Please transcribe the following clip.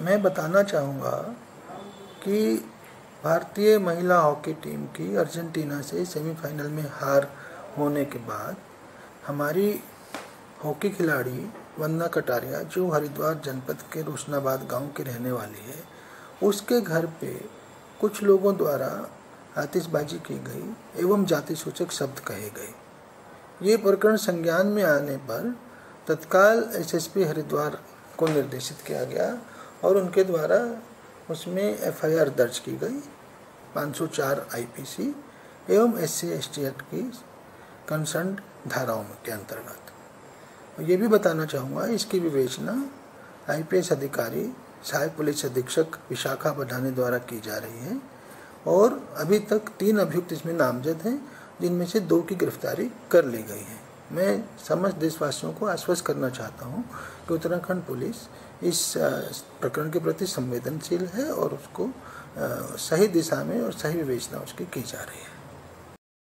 मैं बताना चाहूँगा कि भारतीय महिला हॉकी टीम की अर्जेंटीना से सेमीफाइनल में हार होने के बाद हमारी हॉकी खिलाड़ी वंदना कटारिया, जो हरिद्वार जनपद के रोशनाबाद गाँव की रहने वाली है, उसके घर पे कुछ लोगों द्वारा आतिशबाजी की गई एवं जाति सूचक शब्द कहे गए। ये प्रकरण संज्ञान में आने पर तत्काल एसएसपी हरिद्वार को निर्देशित किया गया और उनके द्वारा उसमें एफआईआर दर्ज की गई। 504 आईपीसी एवं S C S T act की कंसर्न धाराओं के अंतर्गत। ये भी बताना चाहूँगा, इसकी विवेचना आईपीएस अधिकारी, सहायक पुलिस अधीक्षक, विशाखा बढ़ाने द्वारा की जा रही है और अभी तक तीन अभियुक्त इसमें नामजद हैं, जिनमें से दो की गिरफ्तारी कर ली गई है। मैं समस्त देशवासियों को आश्वस्त करना चाहता हूँ कि उत्तराखंड पुलिस इस प्रकरण के प्रति संवेदनशील है और उसको सही दिशा में और सही विवेचना उसकी की जा रही है।